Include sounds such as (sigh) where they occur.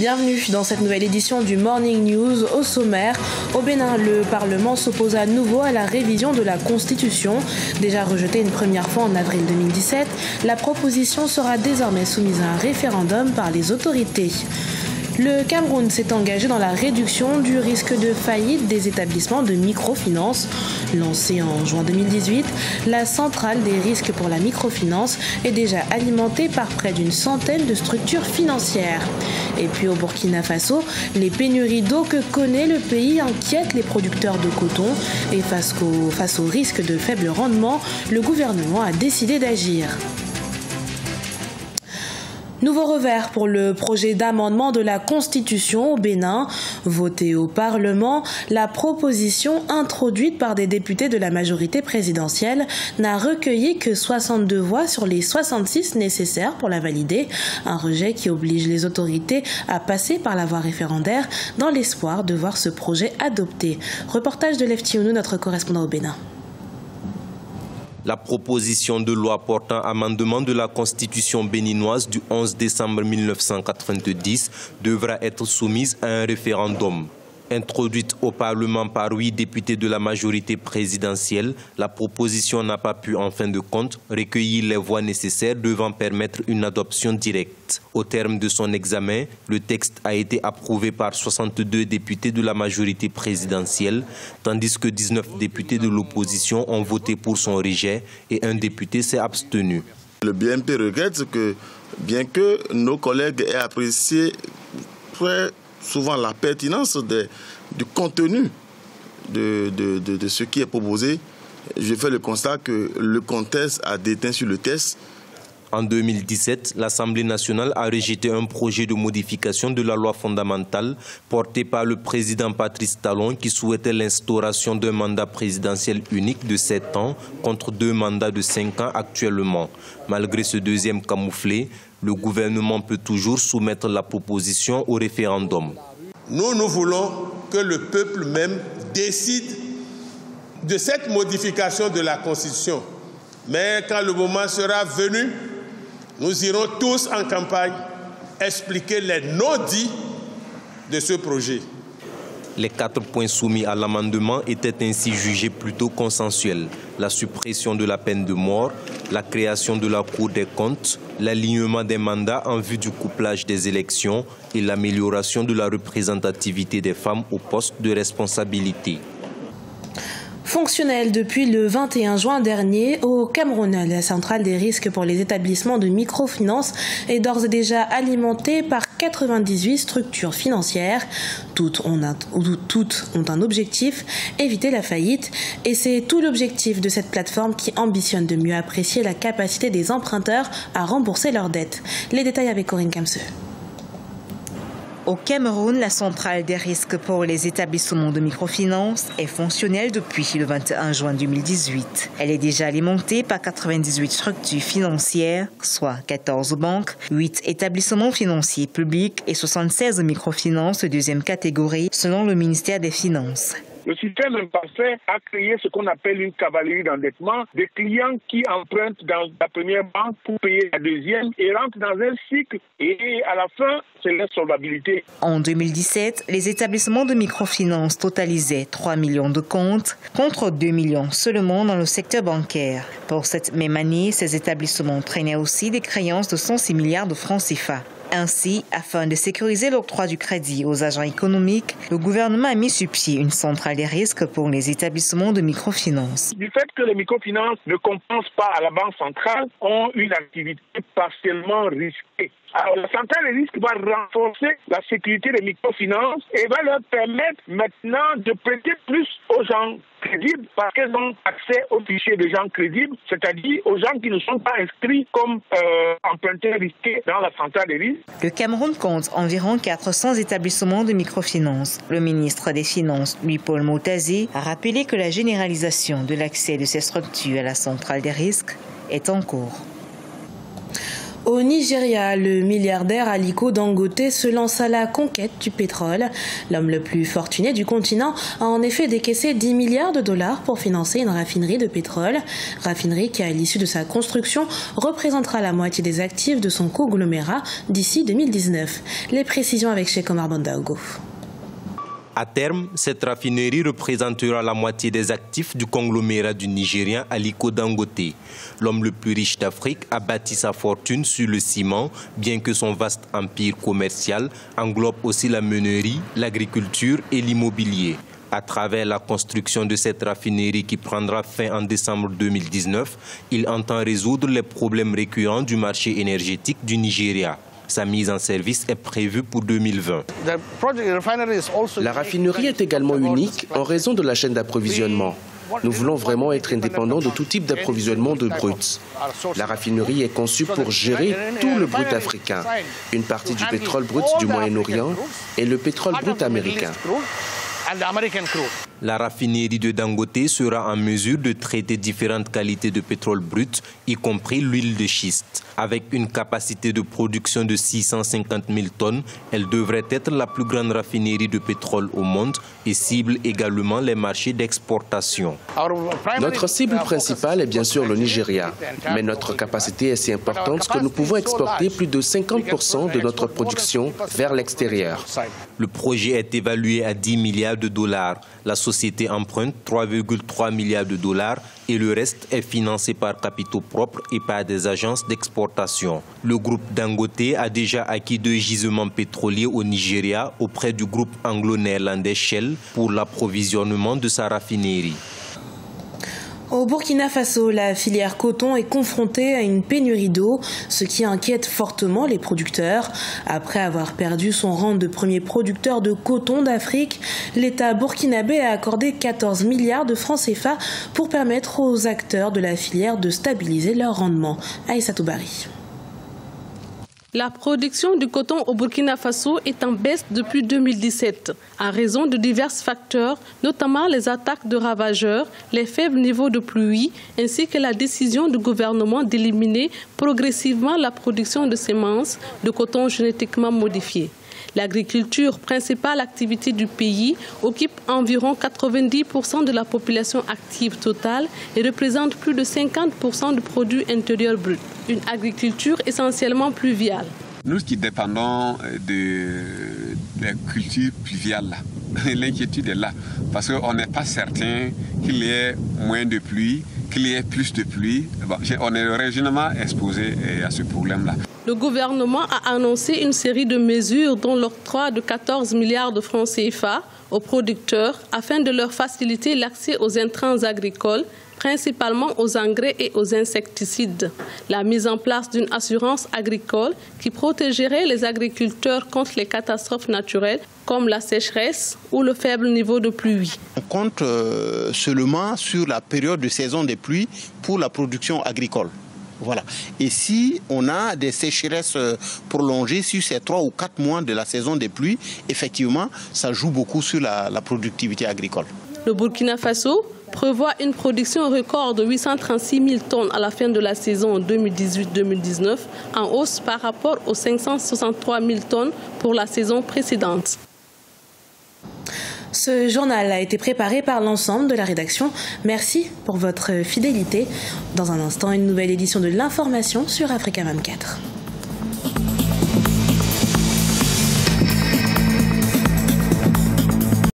Bienvenue dans cette nouvelle édition du Morning News au sommaire. Au Bénin, le Parlement s'oppose à nouveau à la révision de la Constitution. Déjà rejetée une première fois en avril 2017, la proposition sera désormais soumise à un référendum par les autorités. Le Cameroun s'est engagé dans la réduction du risque de faillite des établissements de microfinance. Lancée en juin 2018, la centrale des risques pour la microfinance est déjà alimentée par près d'une centaine de structures financières. Et puis au Burkina Faso, les pénuries d'eau que connaît le pays inquiètent les producteurs de coton. Et face au, face au risque de faible rendement, le gouvernement a décidé d'agir. Nouveau revers pour le projet d'amendement de la Constitution au Bénin. Voté au Parlement, la proposition introduite par des députés de la majorité présidentielle n'a recueilli que 62 voix sur les 66 nécessaires pour la valider. Un rejet qui oblige les autorités à passer par la voie référendaire dans l'espoir de voir ce projet adopté. Reportage de Leftiounou, notre correspondant au Bénin. La proposition de loi portant amendement de la Constitution béninoise du 11 décembre 1990 devra être soumise à un référendum. Introduite au Parlement par huit députés de la majorité présidentielle, la proposition n'a pas pu, en fin de compte, recueillir les voix nécessaires devant permettre une adoption directe. Au terme de son examen, le texte a été approuvé par 62 députés de la majorité présidentielle, tandis que 19 députés de l'opposition ont voté pour son rejet et un député s'est abstenu. Le BNP regrette que, bien que nos collègues aient apprécié très souvent la pertinence du contenu de, ce qui est proposé, je fais le constat que le contexte a déteint sur le test. En 2017, l'Assemblée nationale a rejeté un projet de modification de la loi fondamentale porté par le président Patrice Talon qui souhaitait l'instauration d'un mandat présidentiel unique de 7 ans contre deux mandats de 5 ans actuellement. Malgré ce deuxième camouflé, le gouvernement peut toujours soumettre la proposition au référendum. Nous, nous voulons que le peuple même décide de cette modification de la Constitution. Mais quand le moment sera venu, nous irons tous en campagne expliquer les non-dits de ce projet. Les quatre points soumis à l'amendement étaient ainsi jugés plutôt consensuels. La suppression de la peine de mort, la création de la Cour des comptes, l'alignement des mandats en vue du couplage des élections et l'amélioration de la représentativité des femmes aux postes de responsabilité. Fonctionnelle depuis le 21 juin dernier au Cameroun, la centrale des risques pour les établissements de microfinance est d'ores et déjà alimentée par 98 structures financières. Toutes ont, un, toutes ont un objectif, éviter la faillite. Et c'est tout l'objectif de cette plateforme qui ambitionne de mieux apprécier la capacité des emprunteurs à rembourser leurs dettes. Les détails avec Corinne Kamseux. Au Cameroun, la centrale des risques pour les établissements de microfinance est fonctionnelle depuis le 21 juin 2018. Elle est déjà alimentée par 98 structures financières, soit 14 banques, 8 établissements financiers publics et 76 microfinances de deuxième catégorie selon le ministère des Finances. Le système imparfait a créé ce qu'on appelle une cavalerie d'endettement, des clients qui empruntent dans la première banque pour payer la deuxième et rentrent dans un cycle et à la fin, c'est l'insolvabilité. En 2017, les établissements de microfinance totalisaient 3 millions de comptes contre 2 millions seulement dans le secteur bancaire. Pour cette même année, ces établissements traînaient aussi des créances de 106 milliards de francs CFA. Ainsi, afin de sécuriser l'octroi du crédit aux agents économiques, le gouvernement a mis sur pied une centrale des risques pour les établissements de microfinance. Du fait que les microfinances ne compensent pas à la Banque centrale, ont une activité partiellement risquée. La centrale des risques va renforcer la sécurité des microfinances et va leur permettre maintenant de prêter plus aux gens crédibles parce qu'elles ont accès aux fichiers de gens crédibles, c'est-à-dire aux gens qui ne sont pas inscrits comme euh, emprunteurs risqués dans la centrale des risques. Le Cameroun compte environ 400 établissements de microfinance. Le ministre des Finances, Louis-Paul Moutazi, a rappelé que la généralisation de l'accès de ces structures à la centrale des risques est en cours. Au Nigeria, le milliardaire Aliko Dangote se lance à la conquête du pétrole. L'homme le plus fortuné du continent a en effet décaissé 10 milliards de dollars pour financer une raffinerie de pétrole. Raffinerie qui, à l'issue de sa construction, représentera la moitié des actifs de son conglomérat d'ici 2019. Les précisions avec Cheikh Omar Bandaogo. À terme, cette raffinerie représentera la moitié des actifs du conglomérat du Nigérien Aliko Dangote. L'homme le plus riche d'Afrique a bâti sa fortune sur le ciment, bien que son vaste empire commercial englobe aussi la meunerie, l'agriculture et l'immobilier. À travers la construction de cette raffinerie qui prendra fin en décembre 2019, il entend résoudre les problèmes récurrents du marché énergétique du Nigeria. Sa mise en service est prévue pour 2020. La raffinerie est également unique en raison de la chaîne d'approvisionnement. Nous voulons vraiment être indépendants de tout type d'approvisionnement de brut. La raffinerie est conçue pour gérer tout le brut africain, une partie du pétrole brut du Moyen-Orient et le pétrole brut américain. La raffinerie de Dangote sera en mesure de traiter différentes qualités de pétrole brut, y compris l'huile de schiste. Avec une capacité de production de 650 000 tonnes, elle devrait être la plus grande raffinerie de pétrole au monde et cible également les marchés d'exportation. Notre cible principale est bien sûr le Nigeria, mais notre capacité est si importante que nous pouvons exporter plus de 50% de notre production vers l'extérieur. Le projet est évalué à 10 milliards de dollars. La société emprunte 3,3 milliards de dollars et le reste est financé par capitaux propres et par des agences d'exportation. Le groupe Dangote a déjà acquis deux gisements pétroliers au Nigeria auprès du groupe anglo-néerlandais Shell pour l'approvisionnement de sa raffinerie. Au Burkina Faso, la filière coton est confrontée à une pénurie d'eau, ce qui inquiète fortement les producteurs. Après avoir perdu son rang de premier producteur de coton d'Afrique, l'État burkinabé a accordé 14 milliards de francs CFA pour permettre aux acteurs de la filière de stabiliser leur rendement. Aïssa Toubari. La production du coton au Burkina Faso est en baisse depuis 2017 en raison de divers facteurs, notamment les attaques de ravageurs, les faibles niveaux de pluie ainsi que la décision du gouvernement d'éliminer progressivement la production de semences de coton génétiquement modifié. L'agriculture, principale activité du pays, occupe environ 90% de la population active totale et représente plus de 50% du produit intérieur brut. Une agriculture essentiellement pluviale. Nous qui dépendons de, la culture pluviale, (laughs) l'inquiétude est là, parce qu'on n'est pas certain qu'il y ait moins de pluie, qu'il y ait plus de pluie. on est régionalement exposé à ce problème-là. Le gouvernement a annoncé une série de mesures dont l'octroi de 14 milliards de francs CFA aux producteurs afin de leur faciliter l'accès aux intrants agricoles principalement aux engrais et aux insecticides. La mise en place d'une assurance agricole qui protégerait les agriculteurs contre les catastrophes naturelles comme la sécheresse ou le faible niveau de pluie. On compte euh, seulement sur la période de saison des pluies pour la production agricole. Voilà. Et si on a des sécheresses euh, prolongées sur ces trois ou quatre mois de la saison des pluies, effectivement, ça joue beaucoup sur la, la productivité agricole. Le Burkina Faso prévoit une production record de 836 000 tonnes à la fin de la saison 2018-2019, en hausse par rapport aux 563 000 tonnes pour la saison précédente. Ce journal a été préparé par l'ensemble de la rédaction. Merci pour votre fidélité. Dans un instant, une nouvelle édition de l'information sur Africa 24.